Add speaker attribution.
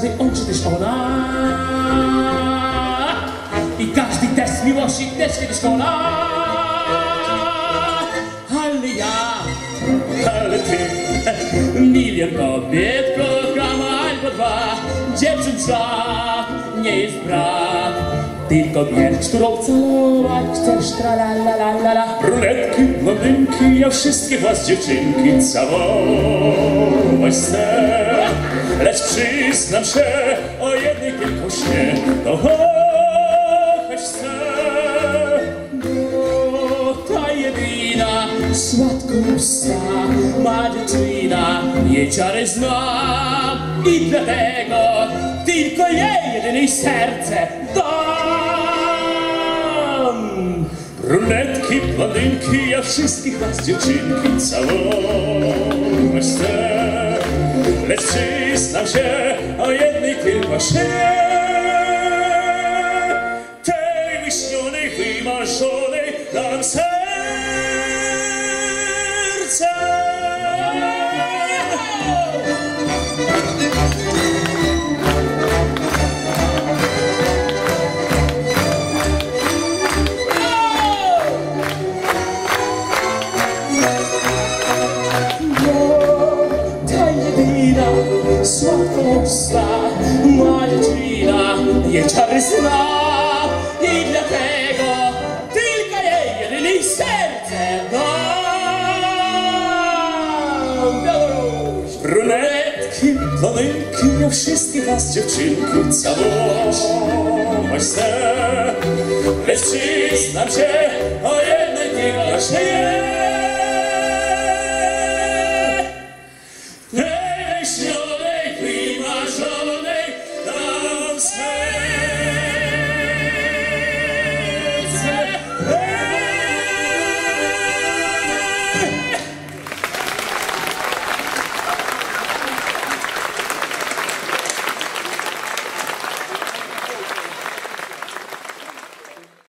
Speaker 1: każdy oczy też ona. I każdy test miłości też kiedyś kona. Ale ja, ale ty, milion kobiet kocham albo dwa. Dziewczynca nie jest brak. Tylko pierś, którą całować chcesz, tra la la la la la.
Speaker 2: Brunetki, blondynki, ja wszystkie was dziewczynki całować chcę. Lecz przyznam się, o jednej tylko się kochać chcę.
Speaker 1: O, ta jedyna słodkusta ma dziewczyna, jej czary zna i dlatego tylko jej jedynej serce dam.
Speaker 2: Brunetki, blondynki, ja wszystkich was dziewczynki całować chcę. Lecz przyznam się, o jednej tylko się. Tej wyśnionej, wymarzonej serce.
Speaker 1: Чарисна і для того тикає єдиний серце дам Білорусь.
Speaker 2: Брунетки, планинки, я всіх нас дівчинку цяломося. Лечись нам ще, а єдна тільки ще є.